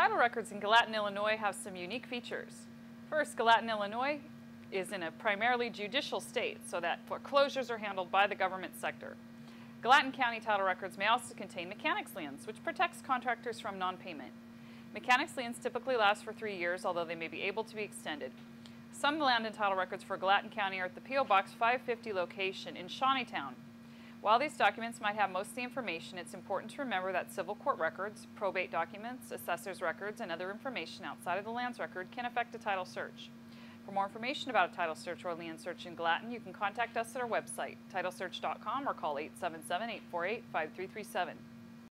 Title records in Gallatin, Illinois have some unique features. First, Gallatin, Illinois is in a primarily judicial state, so that foreclosures are handled by the government sector. Gallatin County title records may also contain mechanics liens, which protects contractors from non-payment. Mechanics liens typically last for three years, although they may be able to be extended. Some land and title records for Gallatin County are at the P.O. Box 550 location in Shawneetown. While these documents might have most of the information, it's important to remember that civil court records, probate documents, assessor's records, and other information outside of the lands record can affect a title search. For more information about a title search or land search in Gallatin, you can contact us at our website, titlesearch.com, or call 877 848 5337.